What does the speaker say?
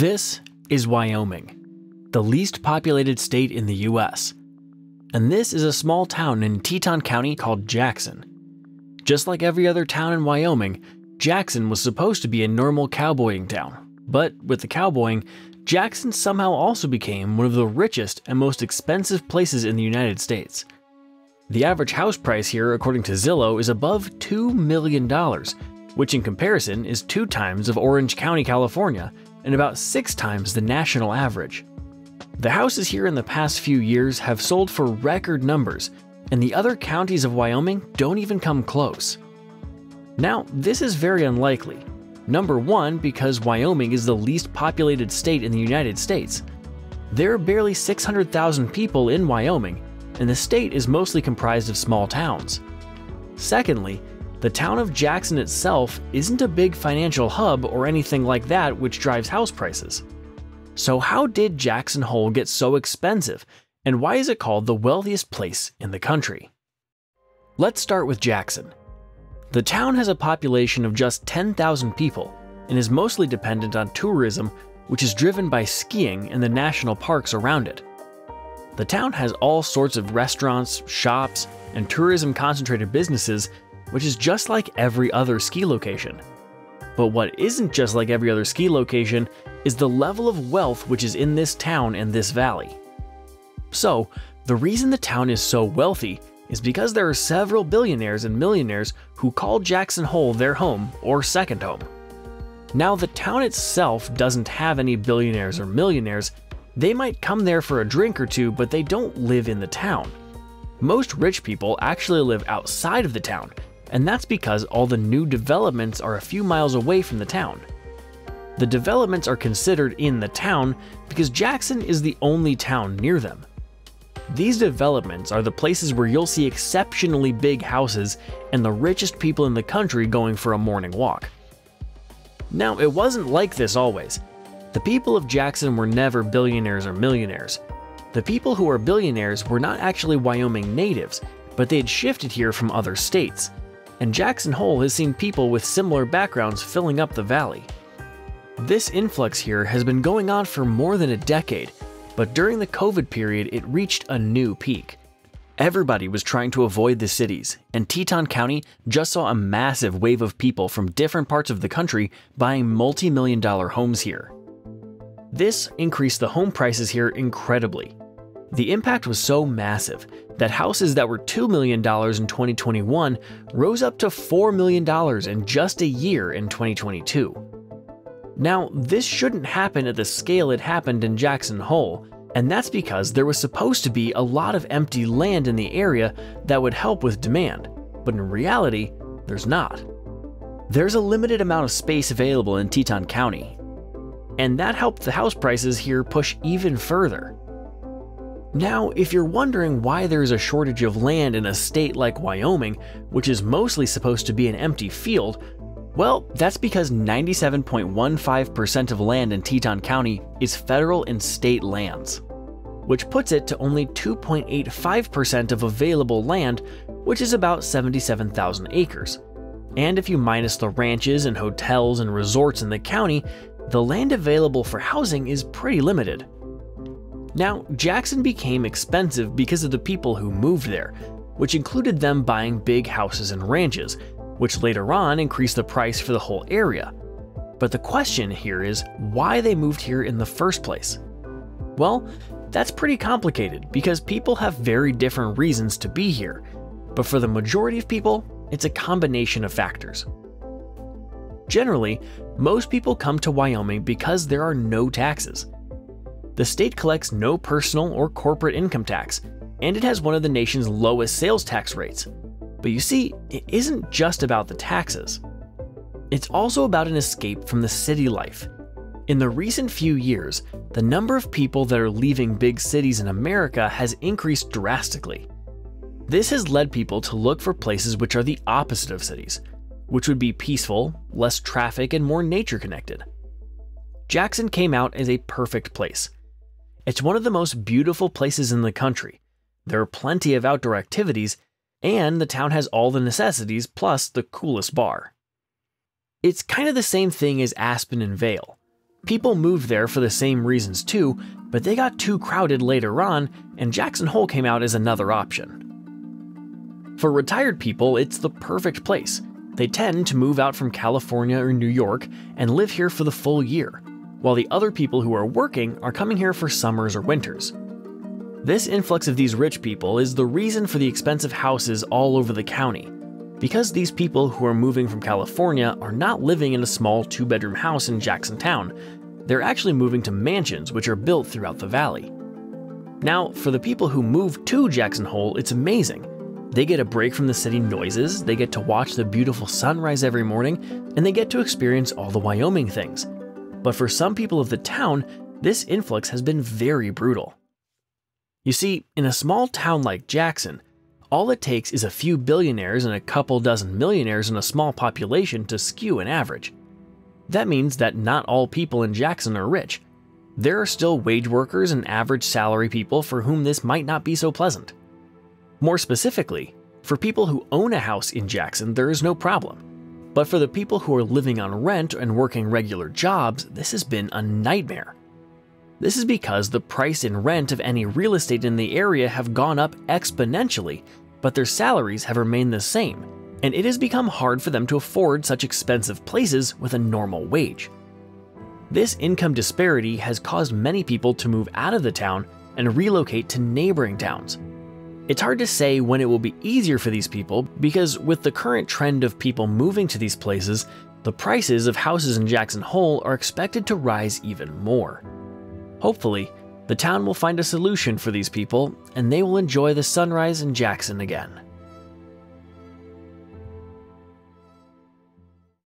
This is Wyoming, the least populated state in the US. And this is a small town in Teton County called Jackson. Just like every other town in Wyoming, Jackson was supposed to be a normal cowboying town. But with the cowboying, Jackson somehow also became one of the richest and most expensive places in the United States. The average house price here, according to Zillow, is above $2 million, which in comparison is two times of Orange County, California, and about six times the national average. The houses here in the past few years have sold for record numbers, and the other counties of Wyoming don't even come close. Now, this is very unlikely. Number one, because Wyoming is the least populated state in the United States. There are barely 600,000 people in Wyoming, and the state is mostly comprised of small towns. Secondly, the town of Jackson itself isn't a big financial hub or anything like that which drives house prices. So, how did Jackson Hole get so expensive, and why is it called the wealthiest place in the country? Let's start with Jackson. The town has a population of just 10,000 people and is mostly dependent on tourism, which is driven by skiing and the national parks around it. The town has all sorts of restaurants, shops, and tourism concentrated businesses which is just like every other ski location. But what isn't just like every other ski location is the level of wealth which is in this town and this valley. So, the reason the town is so wealthy is because there are several billionaires and millionaires who call Jackson Hole their home or second home. Now, the town itself doesn't have any billionaires or millionaires. They might come there for a drink or two, but they don't live in the town. Most rich people actually live outside of the town and that's because all the new developments are a few miles away from the town. The developments are considered in the town because Jackson is the only town near them. These developments are the places where you'll see exceptionally big houses and the richest people in the country going for a morning walk. Now, it wasn't like this always. The people of Jackson were never billionaires or millionaires. The people who are billionaires were not actually Wyoming natives, but they had shifted here from other states and Jackson Hole has seen people with similar backgrounds filling up the valley. This influx here has been going on for more than a decade, but during the COVID period, it reached a new peak. Everybody was trying to avoid the cities, and Teton County just saw a massive wave of people from different parts of the country buying multi million dollar homes here. This increased the home prices here incredibly. The impact was so massive that houses that were $2 million in 2021 rose up to $4 million in just a year in 2022. Now, this shouldn't happen at the scale it happened in Jackson Hole, and that's because there was supposed to be a lot of empty land in the area that would help with demand, but in reality, there's not. There's a limited amount of space available in Teton County, and that helped the house prices here push even further. Now, if you're wondering why there's a shortage of land in a state like Wyoming, which is mostly supposed to be an empty field, well, that's because 97.15% of land in Teton County is federal and state lands, which puts it to only 2.85% of available land, which is about 77,000 acres. And if you minus the ranches and hotels and resorts in the county, the land available for housing is pretty limited. Now, Jackson became expensive because of the people who moved there, which included them buying big houses and ranches, which later on increased the price for the whole area. But the question here is why they moved here in the first place. Well, that's pretty complicated because people have very different reasons to be here, but for the majority of people, it's a combination of factors. Generally, most people come to Wyoming because there are no taxes. The state collects no personal or corporate income tax, and it has one of the nation's lowest sales tax rates. But you see, it isn't just about the taxes. It's also about an escape from the city life. In the recent few years, the number of people that are leaving big cities in America has increased drastically. This has led people to look for places which are the opposite of cities, which would be peaceful, less traffic, and more nature connected. Jackson came out as a perfect place. It's one of the most beautiful places in the country. There are plenty of outdoor activities, and the town has all the necessities plus the coolest bar. It's kind of the same thing as Aspen and Vail. People moved there for the same reasons too, but they got too crowded later on, and Jackson Hole came out as another option. For retired people, it's the perfect place. They tend to move out from California or New York and live here for the full year, while the other people who are working are coming here for summers or winters. This influx of these rich people is the reason for the expensive houses all over the county. Because these people who are moving from California are not living in a small two bedroom house in Jackson Town, they're actually moving to mansions which are built throughout the valley. Now, for the people who move to Jackson Hole, it's amazing. They get a break from the city noises, they get to watch the beautiful sunrise every morning, and they get to experience all the Wyoming things. But for some people of the town, this influx has been very brutal. You see, in a small town like Jackson, all it takes is a few billionaires and a couple dozen millionaires in a small population to skew an average. That means that not all people in Jackson are rich. There are still wage workers and average salary people for whom this might not be so pleasant. More specifically, for people who own a house in Jackson, there is no problem. But for the people who are living on rent and working regular jobs, this has been a nightmare. This is because the price and rent of any real estate in the area have gone up exponentially, but their salaries have remained the same, and it has become hard for them to afford such expensive places with a normal wage. This income disparity has caused many people to move out of the town and relocate to neighboring towns. It's hard to say when it will be easier for these people because, with the current trend of people moving to these places, the prices of houses in Jackson Hole are expected to rise even more. Hopefully, the town will find a solution for these people and they will enjoy the sunrise in Jackson again.